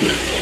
Yeah.